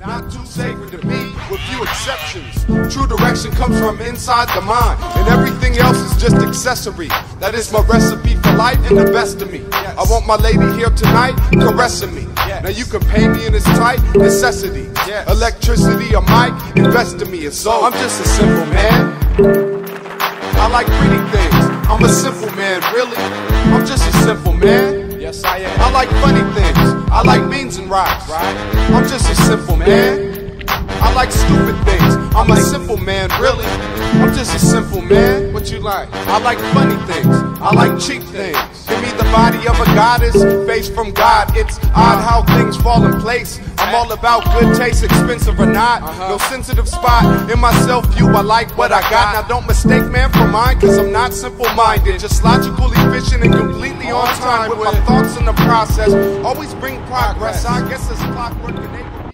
not too sacred to me, with few exceptions. True direction comes from inside the mind, and everything else is just accessory. That is my recipe for life and the best of me. I want my lady here tonight, caressing me. Now you can pay me in this tight necessity. Electricity or mic, invest in me. And so I'm just a simple man. I like pretty things. I'm a simple man, really. I'm just a simple man. Yes, I am. I like funny things. I like beans and rice. Right. I'm just a simple man. I like stupid things. I'm a simple man, really. I'm just a simple man. What you like? I like funny things. I like cheap things. Give me the body of a goddess, face from God. It's odd how things fall in place. I'm all about good taste, expensive or not. Uh-huh. No sensitive spot in my self view. I like what I got. Now don't mistake man for mine, cause I'm not simple minded. Just logical, efficient, and completely on time with my thoughts in the process. Always bring progress. I guess it's clockwork.